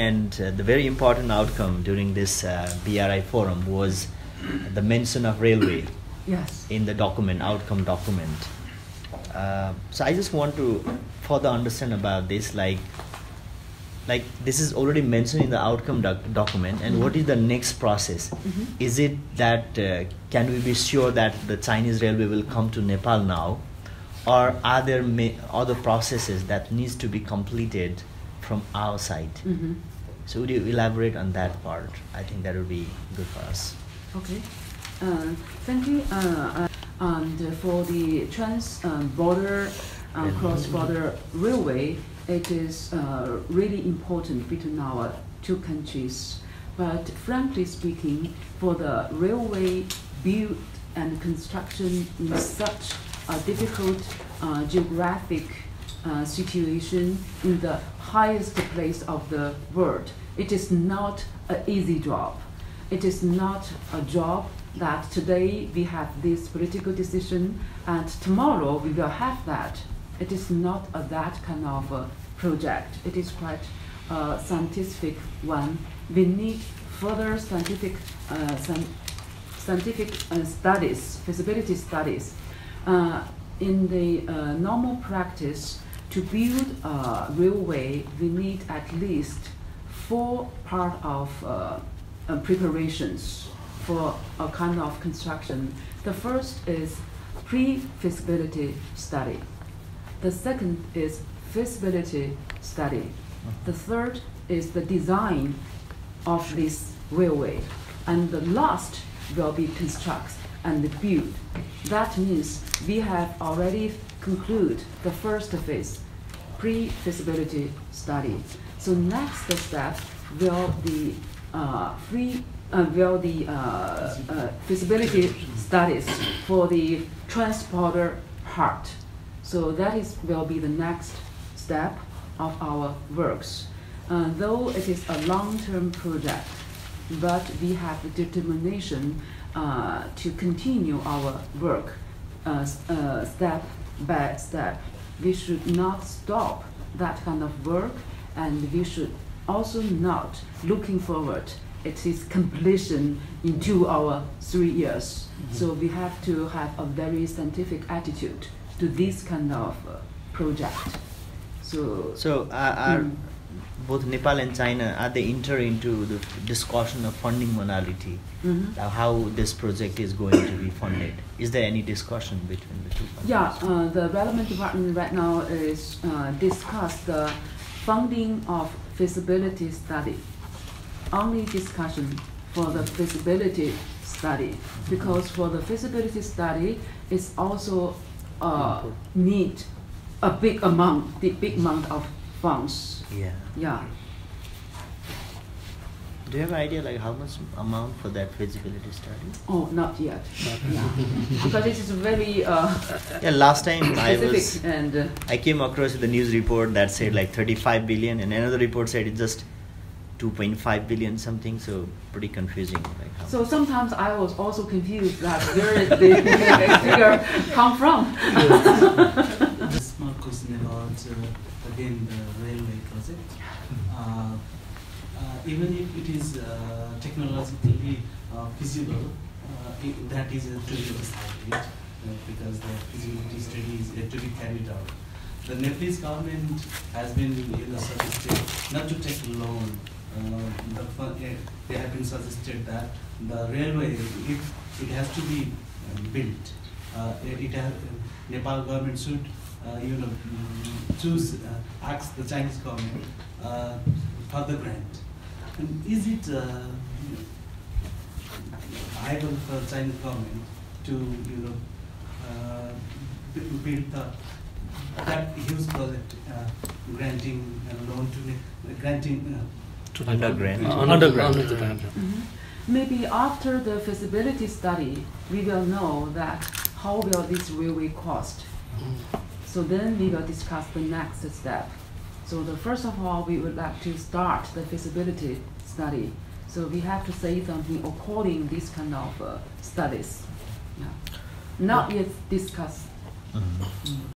And uh, the very important outcome during this uh, BRI forum was the mention of railway Yes. in the document, outcome document. Uh, so I just want to further understand about this, like, like this is already mentioned in the outcome doc- document, and what is the next process? Mhm. Is it that uh, can we be sure that the Chinese railway will come to Nepal now, or are there ma- other processes that needs to be completed from our side? hmm So would you elaborate on that part? I think that would be good for us. Okay. Uh, thank you. Uh, uh, and for the trans um, border, uh, Yeah. cross border railway, it is uh, really important between our two countries. But frankly speaking, for the railway build and construction in such a difficult uh, geographic uh, situation in the highest place of the world. It is not an easy job. It is not a job that today we have this political decision and tomorrow we will have that. It is not a, that kind of a project. It is quite a scientific one. We need further scientific, uh, scientific uh, studies, feasibility studies. Uh, in the uh, normal practice, to build a railway, we need at least four part of uh, uh, preparations for a kind of construction. The first is pre-feasibility study. The second is feasibility study. The third is the design of this railway. And the last will be construct and build. That means we have already concluded the first phase, pre-feasibility study. So next step will the uh, free uh, will the uh, uh, feasibility studies for the transporter part. So that is will be the next step of our works. Uh, though it is a long-term project, but we have the determination uh, to continue our work uh, uh, step by step. We should not stop that kind of work, and we should also not looking forward it is completion in two or three years. So we have to have a very scientific attitude to this kind of uh, project. So, So are, are Mm. Both Nepal and China are they enter into the discussion of funding modality? Mhm. Now how this project is going to be funded? Is there any discussion between the two countries? Yeah, uh, the relevant department right now is uh, discuss the funding of feasibility study. Only discussion for the feasibility study because for the feasibility study it's also uh, need a big amount, the big amount of funds. Yeah. Yeah. Do you have an idea like how much amount for that feasibility study? Oh, not yet. Yeah. because it is very uh, Yeah, last time I was and. Uh, I came across the news report that said like 35 billion, and another report said it's just 2.5 billion something. So pretty confusing. Like So sometimes I was also confused that where did the figure come from. A question about uh, again the railway project. Uh, uh, even if it is uh, technologically uh, feasible, uh, it, that is be decided uh, because the feasibility study is yet to be carried out. The Nepalese government has been you know, suggested not to take loan. Uh, the, they have been suggested that the railway, if it has to be built, uh, it, has, Nepal government should, you know, mm, choose, uh, ask the Chinese government uh, for the grant. And is it uh, viable for Chinese government to, you know, uh, build the, that huge project, uh, granting a loan to, Ne- granting, uh, Underground. Uh, Underground. Underground. Mhm. Maybe after the feasibility study, we will know that how will this railway cost. So then we will discuss the next step. So the first of all, we would like to start the feasibility study. So we have to say something according this kind of uh, studies. Yeah. Not yet discussed. Mhm. Mm.